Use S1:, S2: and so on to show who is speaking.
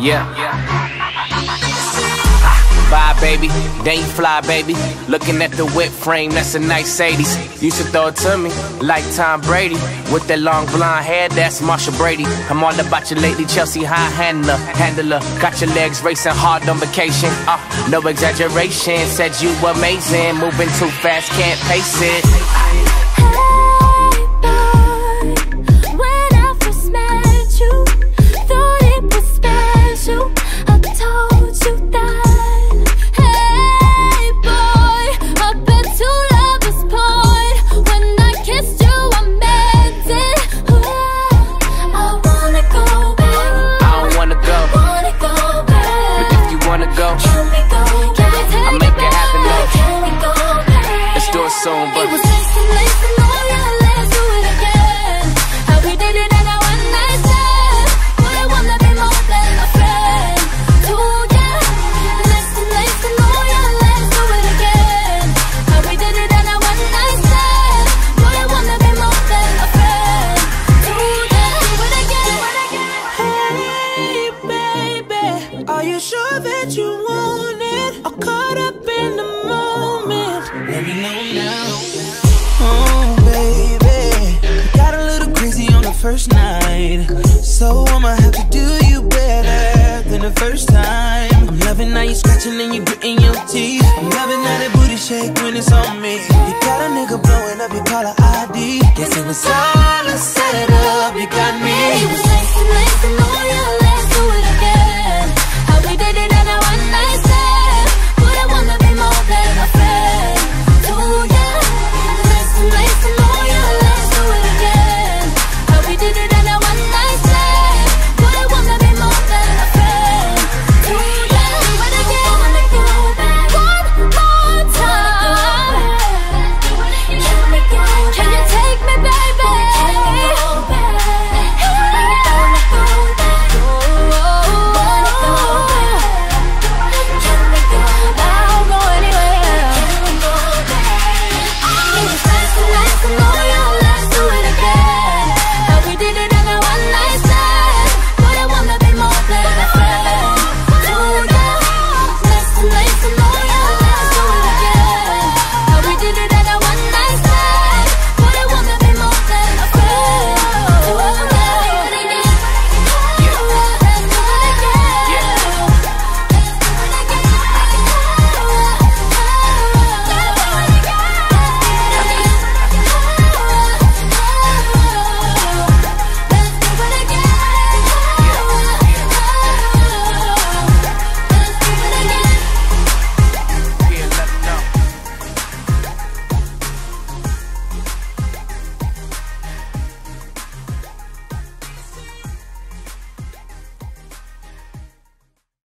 S1: Yeah. Bye, baby. They fly, baby. Looking at the whip frame, that's a nice 80s. You should throw it to me, like Tom Brady. With that long blonde hair, that's Marcia Brady. I'm all about you lately, Chelsea high handler. Handler, got your legs racing hard on vacation. Uh, no exaggeration, said you amazing. Moving too fast, can't pace it.
S2: Go,
S3: first night. So I'ma have to do you better than the first time. I'm loving how you scratching and you gritting your teeth. I'm loving how that booty shake when it's on me. You got a nigga blowing up your caller ID. Guess it was all